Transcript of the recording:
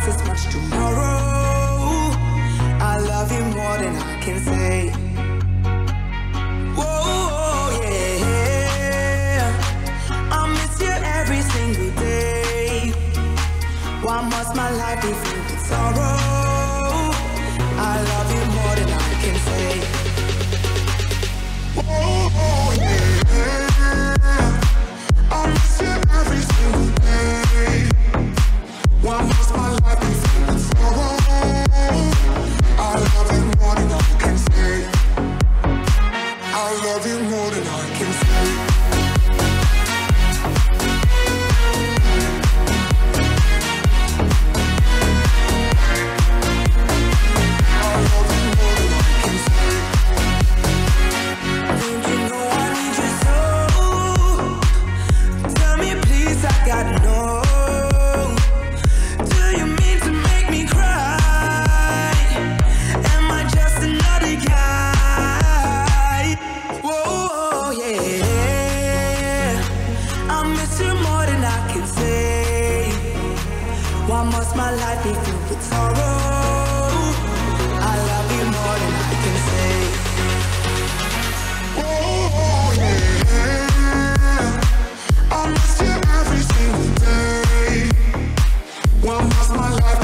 promise as much tomorrow. I love you more than I can say. Oh, yeah. I miss you every single day. Why must my life be filled with sorrow? Why must my life be filled with sorrow? I love you more than I can say. Oh, yeah. I miss you every single day. Why must my life